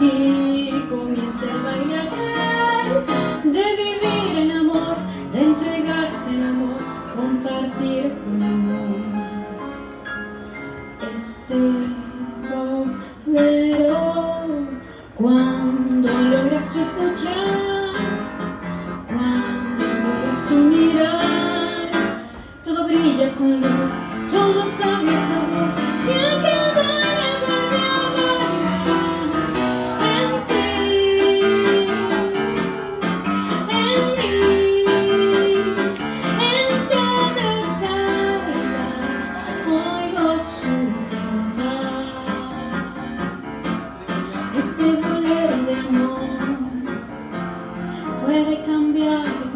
y comienza el bailacar de vivir en amor, de entregarse en amor, compartir con amor. Este bombero, cuando logras tu escuchar, cuando logras tu mirar, todo brilla con luz, todo sabe saber. Su cantar, este bolero de amor puede cambiar